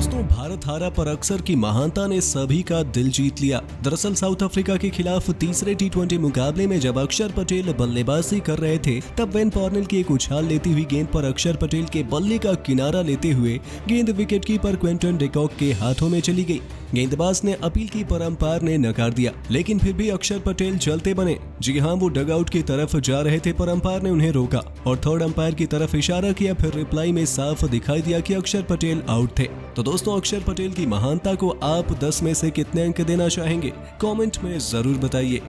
दोस्तों, भारत हारा पर अक्सर की महानता ने सभी का दिल जीत लिया। दरअसल, साउथ अफ्रीका के खिलाफ तीसरे टी मुकाबले में जब अक्षर पटेल बल्लेबाजी कर रहे थे, तब वेन पॉर्नल की एक उछाल लेती हुई गेंद पर अक्षर पटेल के बल्ले का किनारा लेते हुए गेंद विकेटकीपर क्वेंटन डेकॉक के हाथों में चली गई। गेंदबाज ने अपील की, पर ने नकार दिया। लेकिन फिर भी अक्षर पटेल चलते बने। जी हाँ वो डगआउट की तरफ़ जा रहे थे, पर अंपायर ने उन्हें रोका और थर्ड अंपायर की तरफ़ इशारा किया। फिर रिप्लाई में साफ़ दिखाई दिया की अक्षर पटेल आउट थे। तो दोस्तों, अक्षर पटेल की महानता को आप 10 में से कितने अंक देना चाहेंगे? कॉमेंट में ज़रूर बताइए।